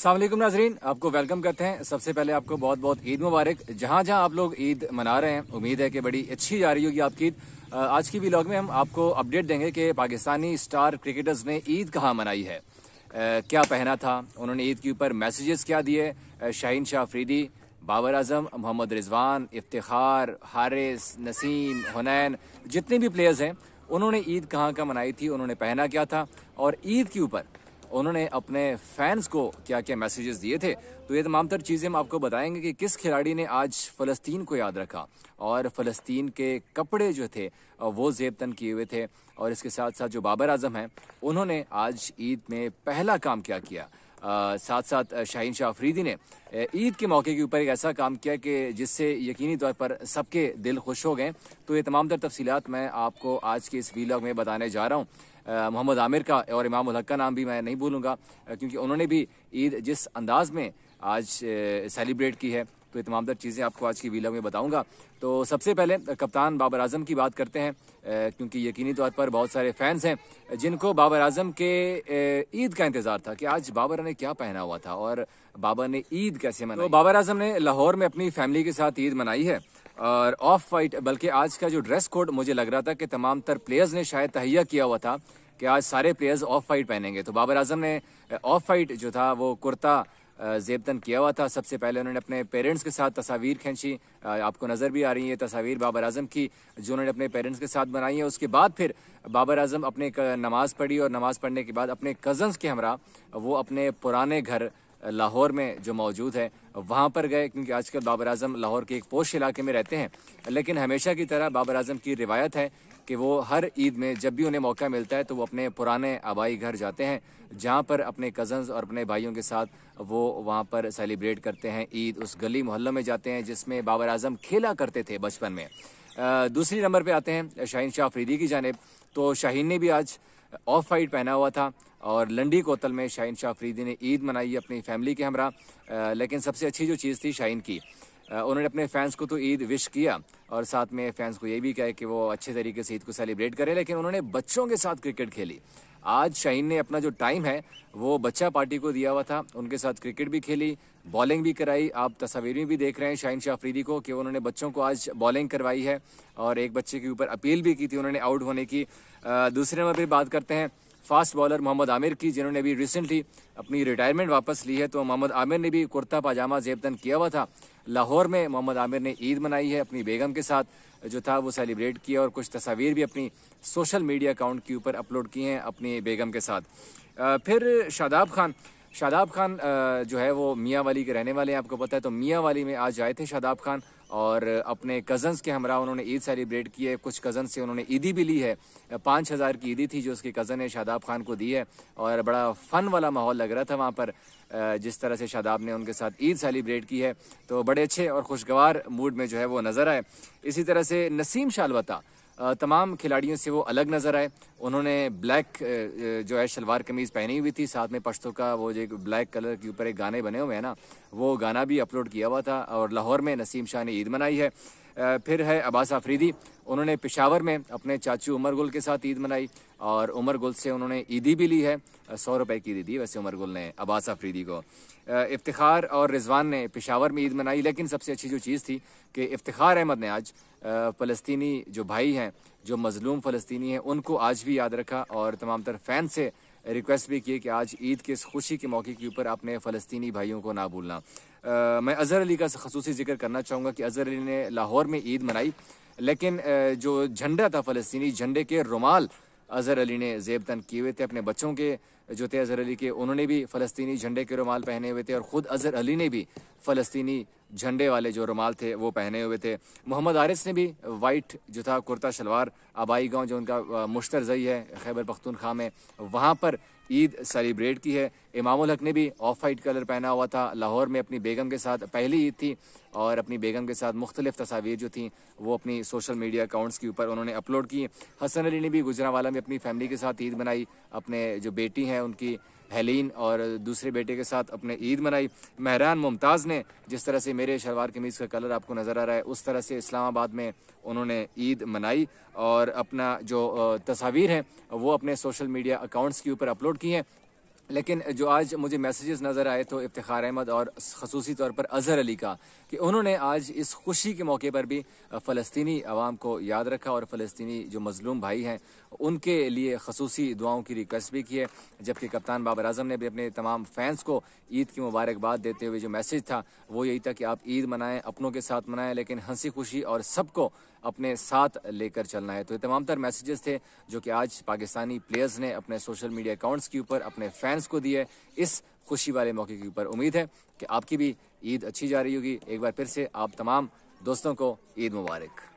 सलामकुम नाजरीन आपको वेलकम करते हैं। सबसे पहले आपको बहुत बहुत ईद मुबारक। जहाँ जहाँ आप लोग ईद मना रहे हैं उम्मीद है कि बड़ी अच्छी जा रही होगी आपकी ईद। आज की व्लॉग में हम आपको अपडेट देंगे कि पाकिस्तानी स्टार क्रिकेटर्स ने ईद कहाँ मनाई है। आ, क्या पहना था? उन्होंने ईद के ऊपर मैसेजेस क्या दिए? शाहीन शाह अफरीदी बाबर आज़म मोहम्मद रिजवान इफ्तार हारिस नसीम हुनैन जितने भी प्लेयर्स हैं उन्होंने ईद कहाँ का मनाई थी उन्होंने पहना क्या था? और ईद के ऊपर उन्होंने अपने फैंस को क्या क्या मैसेजेस दिए थे? तो ये तमाम तर चीज़ें हम आपको बताएँगे कि किस खिलाड़ी ने आज फ़लस्तीन को याद रखा। और फ़लस्तीन के कपड़े जो थे वो जेब तन किए हुए थे। और इसके साथ साथ जो बाबर आज़म हैं उन्होंने आज ईद में पहला काम क्या किया? आ, साथ साथ शाहीन शाह अफरीदी ने ईद के मौके के ऊपर एक ऐसा काम किया कि जिससे यकीनी तौर पर सबके दिल खुश हो गए। तो ये तमाम तर तफसीत मैं आपको आज के इस वीलॉग में बताने जा रहा हूँ। मोहम्मद आमिर का और इमाम उल हक का नाम भी मैं नहीं भूलूँगा क्योंकि उन्होंने भी ईद जिस अंदाज में आज सेलिब्रेट की है तो ये तमाम चीज़ें आपको आज की वीलॉग में बताऊँगा। तो सबसे पहले कप्तान बाबर आज़म की बात करते हैं क्योंकि यकीनी तौर पर बहुत सारे फैंस हैं, जिनको बाबर आज़म के ईद का इंतज़ार था कि आज बाबर ने क्या पहना हुआ था और बाबर ने ईद कैसे मनाई। तो बाबर आज़म ने लाहौर में अपनी फैमिली के साथ ईद मनाई है। और ऑफ़ वाइट बल्कि आज का जो ड्रेस कोड मुझे लग रहा था कि तमाम तर प्लेयर्स ने शायद तहिया किया हुआ था कि आज सारे प्लेयर्स ऑफ़ वाइट पहनेंगे। तो बाबर आज़म ने ऑफ़ वाइट जो था, वो कुर्ता जेबतन किया हुआ था। सबसे पहले उन्होंने अपने पेरेंट्स के साथ तस्वीर खींची। आपको नज़र भी आ रही है तस्वीर बाबर आज़म की, जो उन्होंने अपने पेरेंट्स के साथ बनाई है। उसके बाद फिर बाबर आज़म अपने नमाज़ पढ़ी और नमाज़ पढ़ने के बाद अपने कज़न्स के हमरा, वो अपने पुराने घर लाहौर में जो मौजूद है वहाँ पर गए, क्योंकि आजकल बाबर आज़म लाहौर के एक पोश इलाके में रहते हैं। लेकिन हमेशा की तरह बाबर आज़म की रिवायत है कि वो हर ईद में जब भी उन्हें मौका मिलता है तो वो अपने पुराने आबाई घर जाते हैं, जहाँ पर अपने कज़न्स और अपने भाइयों के साथ वो वहाँ पर सेलिब्रेट करते हैं, ईद उस गली मोहल्लों में जाते हैं, जिसमें बाबर आज़म खेला करते थे बचपन में। दूसरी नंबर पे आते हैं शाहीन शाह अफरीदी की जानब। तो शाहीन ने भी आज ऑफ़ वाइट पहना हुआ था और लंडी कोतल में शाहीन शाह अफरीदी ने ईद मनाई अपनी फैमिली के हमरा लेकिन सबसे अच्छी जो चीज़ थी शाहीन की। उन्होंने अपने फैंस को तो ईद विश किया और साथ में फैंस को ये भी कहा कि वो अच्छे तरीके से ईद को सेलिब्रेट करें, लेकिन उन्होंने बच्चों के साथ क्रिकेट खेली। आज शाहीन ने अपना जो टाइम है, वो बच्चा पार्टी को दिया हुआ था। उनके साथ क्रिकेट भी खेली बॉलिंग भी कराई। आप तस्वीर भी देख रहे हैं शाहीन शाह अफरीदी को कि उन्होंने बच्चों को आज बॉलिंग करवाई है और एक बच्चे के ऊपर अपील भी की थी उन्होंने आउट होने की। दूसरे नंबर पर बात करते हैं फास्ट बॉलर मोहम्मद आमिर की, जिन्होंने भी रिसेंटली अपनी रिटायरमेंट वापस ली है। तो मोहम्मद आमिर ने भी कुर्ता पाजामा जेबतन किया हुआ था। लाहौर में मोहम्मद आमिर ने ईद मनाई है अपनी बेगम के साथ, जो था वो सेलिब्रेट किया और कुछ तस्वीर भी अपनी सोशल मीडिया अकाउंट के ऊपर अपलोड की हैं अपनी बेगम के साथ। फिर शादाब खान शादाब खान जो है वो मियाँ वाली के रहने वाले हैं, आपको पता है तो मियाँ वाली में आज आए थे शादाब खान और अपने कज़न्स के हमरा उन्होंने ईद सेलिब्रेट की है। कुछ कज़न से उन्होंने ईदी भी ली है। पाँच हज़ार की ईदी थी जो उसके कज़न ने शादाब खान को दी है और बड़ा फ़न वाला माहौल लग रहा था वहाँ पर जिस तरह से शादाब ने उनके साथ ईद सेलिब्रेट की है। तो बड़े अच्छे और खुशगवार मूड में जो है वो नज़र आए। इसी तरह से नसीम शालवता तमाम खिलाड़ियों से वो अलग नज़र आए। उन्होंने ब्लैक जो है, शलवार कमीज़ पहनी हुई थी, साथ में पश्तों का वो जो ब्लैक कलर के ऊपर एक गाने बने हुए हैं ना, वो गाना भी अपलोड किया हुआ था और लाहौर में नसीम शाह ने ईद मनाई है। फिर है अब्बास आफरीदी, उन्होंने पिशावर में अपने चाचू उमर गुल के साथ ईद मनाई। और उमर गुल से उन्होंने ईदी भी ली है सौ रुपए की ईदी दी, वैसे उमर गुल ने, अब्बास आफरीदी को। इफ्तार और रिजवान ने पेशावर में ईद मनाई, लेकिन सबसे अच्छी जो चीज़ थी कि इफ्तार अहमद ने आज फ़लस्तनी जो भाई हैं, जो मजलूम फ़लस्तनी हैं, उनको आज भी याद रखा और तमाम तर फ़ैन से रिक्वेस्ट भी की कि आज ईद के इस खुशी के मौके के ऊपर अपने फ़लस्तनी भाइयों को ना भूलना। मैं अज़हर अली का खसूसी ज़िक्र करना चाहूँगा कि अज़हर अली ने लाहौर में ईद मनाई, लेकिन जो झंडा था फ़लस्तनी, झंडे के रुमाल अजहर अली ने जेब तन किए हुए थे अपने बच्चों के, जो थे अजहर अली के, उन्होंने भी फ़लस्तनी झंडे के रुमाल पहने हुए थे और ख़ुद अजहर अली ने भी फ़लस्तनी झंडे वाले जो रुमाल थे वो पहने हुए थे। मोहम्मद आरिस ने भी वाइट जो था कुर्ता, शलवार, आबाई गाँव, जो उनका मुश्तर जई है, खैबर पख्तूनख्वा में, वहाँ पर ईद सेलिब्रेट की है। इमाम हक ने भी ऑफ़ वाइट कलर पहना हुआ था। लाहौर में अपनी बेगम के साथ पहली ईद थी और अपनी बेगम के साथ मुख्तलिफ़ तस्वीर जो थी, वो अपनी सोशल मीडिया अकाउंट्स के ऊपर उन्होंने अपलोड की। हसन अली ने भी गुजरावाला में अपनी फैमिली के साथ ईद मनाई। अपने जो बेटी हैं, उनकी हेलिन और दूसरे बेटे के साथ अपने ईद मनाई। महरान मुमताज़ ने जिस तरह से मेरे शलवार कमीज़ का कलर आपको नज़र आ रहा है, उस तरह से इस्लामाबाद में उन्होंने ईद मनाई और अपना जो तस्वीर है, वो अपने सोशल मीडिया अकाउंट्स के ऊपर अपलोड की हैं। लेकिन जो आज मुझे मैसेजेस नज़र आए तो इफ्तार अहमद और खसूसी तौर पर अजहर अली का, कि उन्होंने आज इस खुशी के मौके पर भी फ़लस्तनी आवाम को याद रखा और फ़लस्तनी जो मजलूम भाई हैं, उनके लिए खसूसी दुआओं की रिक्वेस्ट भी की है। जबकि कप्तान बाबर आज़म ने भी अपने तमाम फैंस को ईद की मुबारकबाद देते हुए जो मैसेज था, वो यही था कि आप ईद मनाएँ, अपनों के साथ मनाएँ, लेकिन हँसी खुशी और सबको अपने साथ लेकर चलना है। तो ये तमाम तर मैसेजेस थे जो कि आज पाकिस्तानी प्लेयर्स ने अपने सोशल मीडिया अकाउंट्स के ऊपर, अपने फैंस को दिए इस खुशी वाले मौके के ऊपर। उम्मीद है कि आपकी भी ईद अच्छी जा रही होगी। एक बार फिर से आप तमाम दोस्तों को ईद मुबारक।